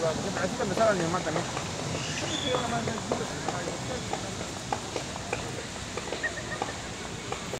porque así empezar a mi mamá también.